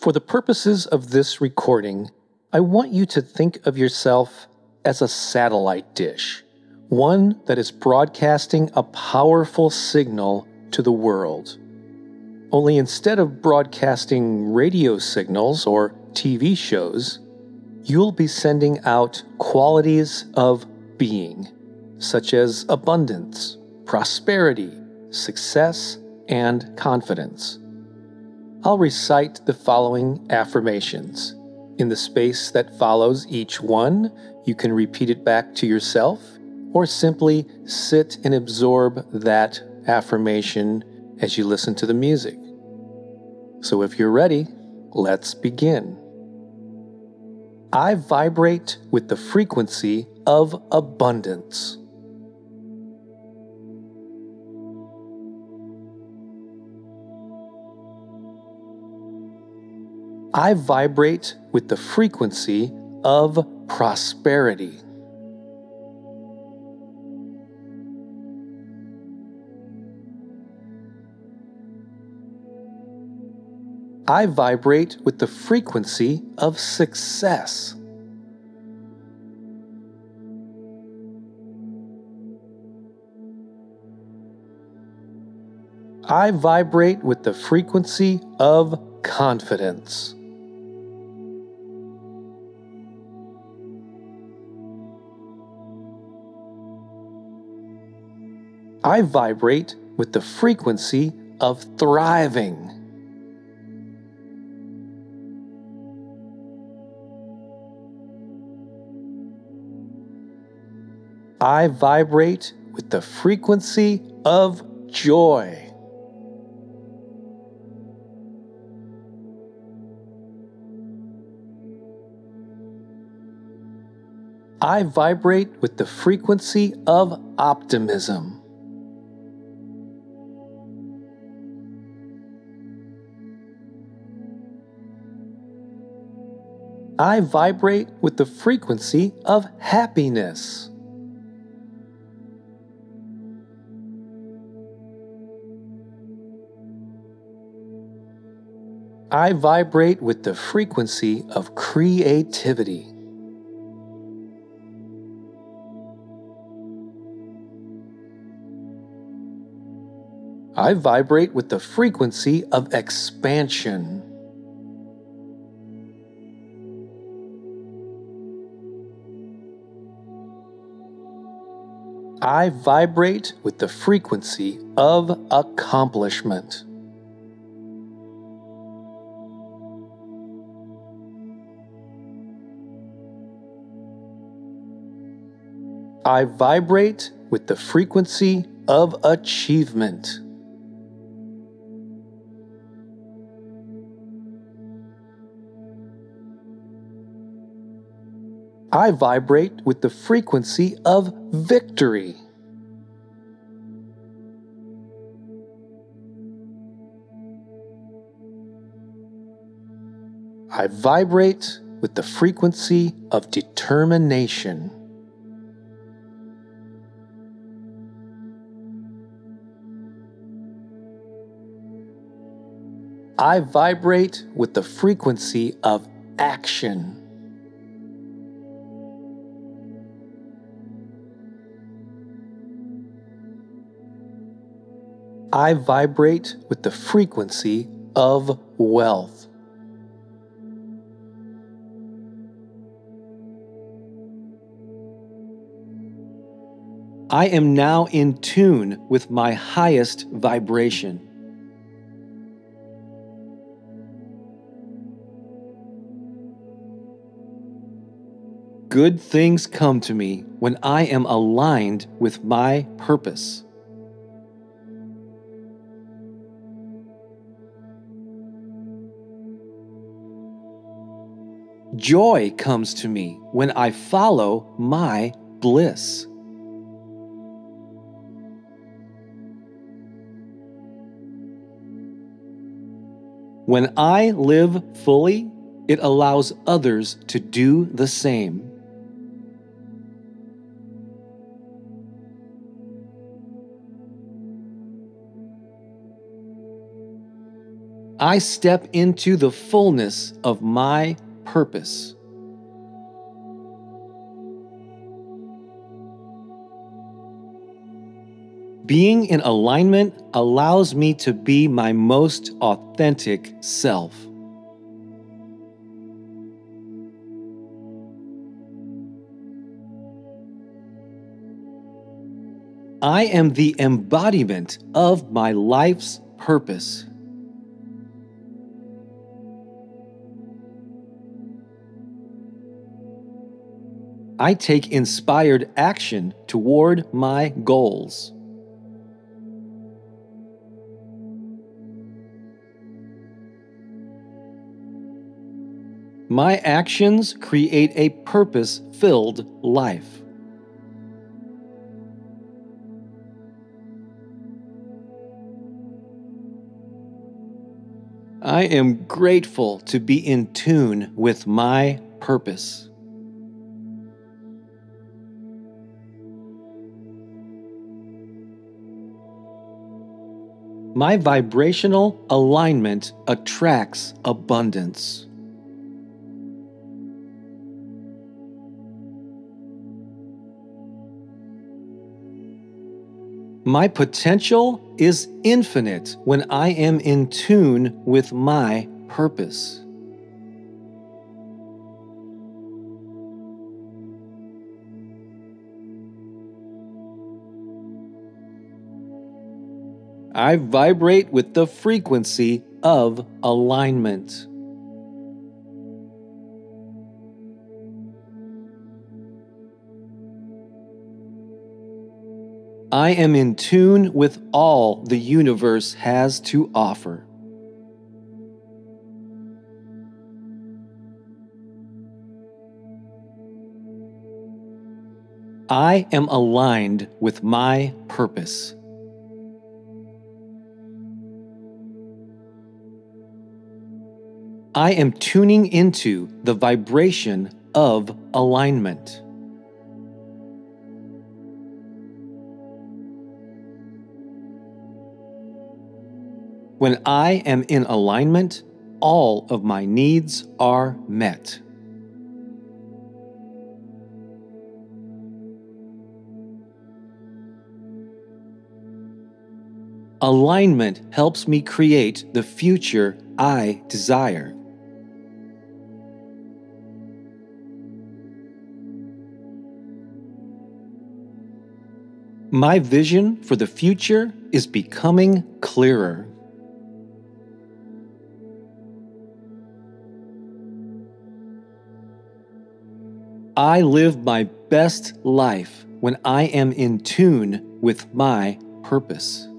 For the purposes of this recording, I want you to think of yourself as a satellite dish, one that is broadcasting a powerful signal to the world. Only instead of broadcasting radio signals or TV shows, you'll be sending out qualities of being, such as abundance, prosperity, success, and confidence. I'll recite the following affirmations. In the space that follows each one, you can repeat it back to yourself or simply sit and absorb that affirmation as you listen to the music. So if you're ready, let's begin. I vibrate with the frequency of abundance. I vibrate with the frequency of prosperity. I vibrate with the frequency of success. I vibrate with the frequency of confidence. I vibrate with the frequency of thriving. I vibrate with the frequency of joy. I vibrate with the frequency of optimism. I vibrate with the frequency of happiness. I vibrate with the frequency of creativity. I vibrate with the frequency of expansion. I vibrate with the frequency of accomplishment. I vibrate with the frequency of achievement. I vibrate with the frequency of victory. I vibrate with the frequency of determination. I vibrate with the frequency of action. I vibrate with the frequency of wealth. I am now in tune with my highest vibration. Good things come to me when I am aligned with my purpose. Joy comes to me when I follow my bliss. When I live fully, it allows others to do the same. I step into the fullness of my purpose. Being in alignment allows me to be my most authentic self. I am the embodiment of my life's purpose. I take inspired action toward my goals. My actions create a purpose filled life. I am grateful to be in tune with my purpose. My vibrational alignment attracts abundance. My potential is infinite when I am in tune with my purpose. I vibrate with the frequency of alignment. I am in tune with all the universe has to offer. I am aligned with my purpose. I am tuning into the vibration of alignment. When I am in alignment, all of my needs are met. Alignment helps me create the future I desire. My vision for the future is becoming clearer. I live my best life when I am in tune with my purpose.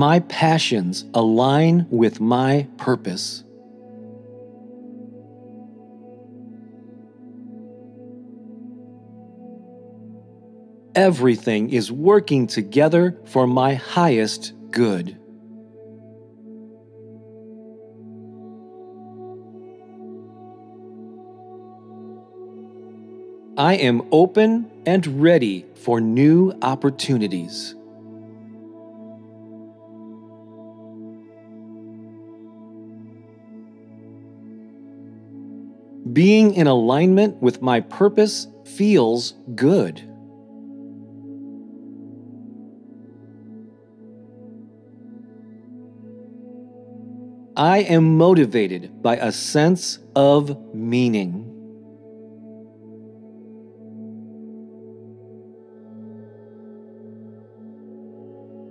My passions align with my purpose. Everything is working together for my highest good. I am open and ready for new opportunities. Being in alignment with my purpose feels good. I am motivated by a sense of meaning.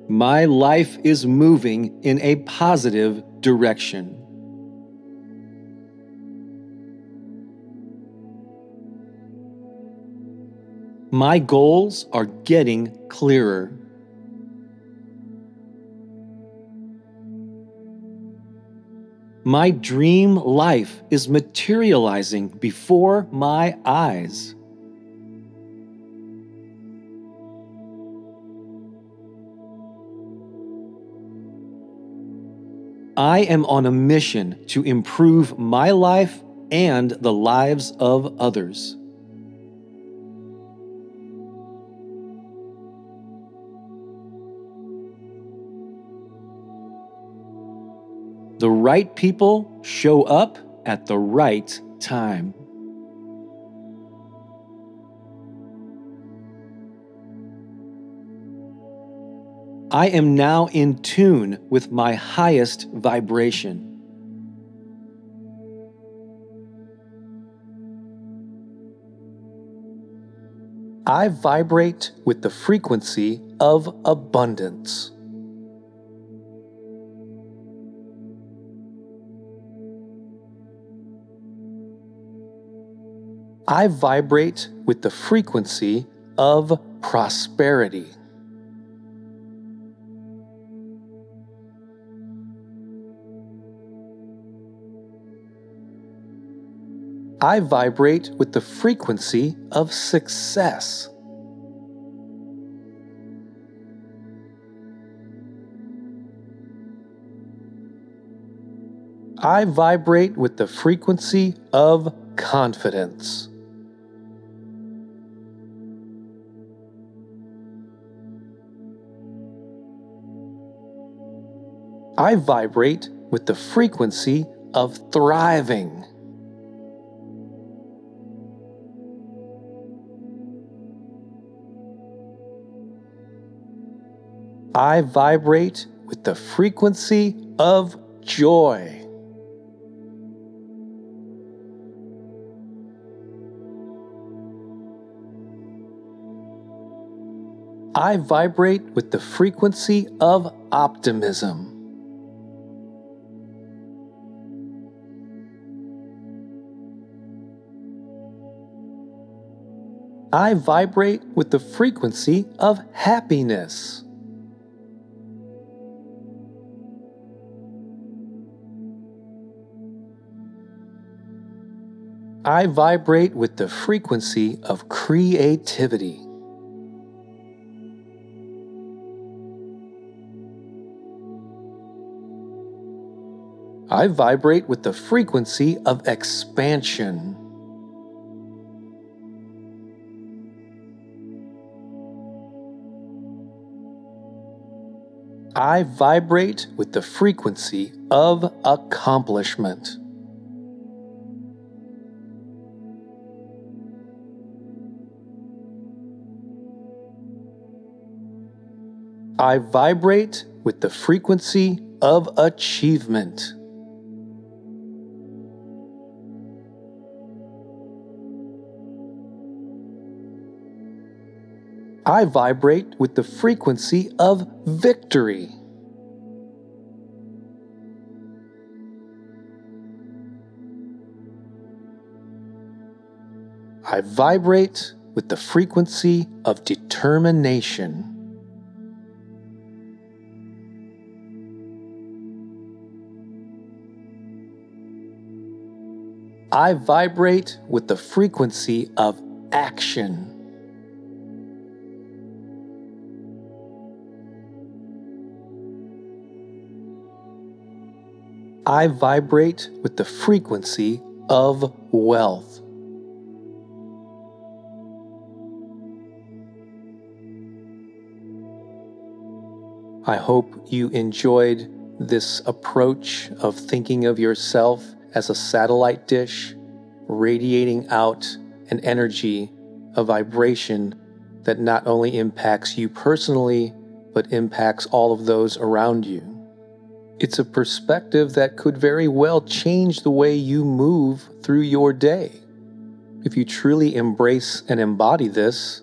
My life is moving in a positive direction. My goals are getting clearer. My dream life is materializing before my eyes. I am on a mission to improve my life and the lives of others. The right people show up at the right time. I am now in tune with my highest vibration. I vibrate with the frequency of abundance. I vibrate with the frequency of prosperity. I vibrate with the frequency of success. I vibrate with the frequency of confidence. I vibrate with the frequency of thriving. I vibrate with the frequency of joy. I vibrate with the frequency of optimism. I vibrate with the frequency of happiness. I vibrate with the frequency of creativity. I vibrate with the frequency of expansion. I vibrate with the frequency of accomplishment. I vibrate with the frequency of achievement. I vibrate with the frequency of victory. I vibrate with the frequency of determination. I vibrate with the frequency of action. I vibrate with the frequency of wealth. I hope you enjoyed this approach of thinking of yourself as a satellite dish, radiating out an energy, a vibration that not only impacts you personally, but impacts all of those around you. It's a perspective that could very well change the way you move through your day. If you truly embrace and embody this,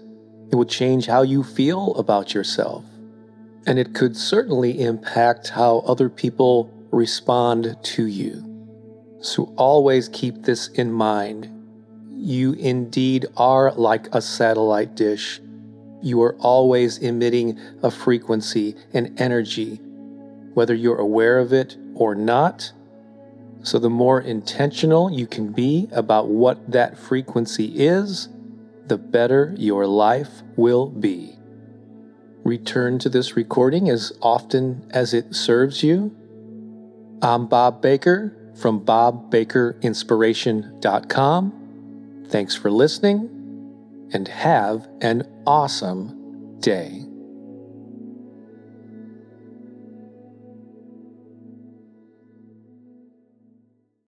it will change how you feel about yourself. And it could certainly impact how other people respond to you. So always keep this in mind. You indeed are like a satellite dish. You are always emitting a frequency, an energy, whether you're aware of it or not. So, the more intentional you can be about what that frequency is, the better your life will be. Return to this recording as often as it serves you. I'm Bob Baker from BobBakerInspiration.com. Thanks for listening and have an awesome day.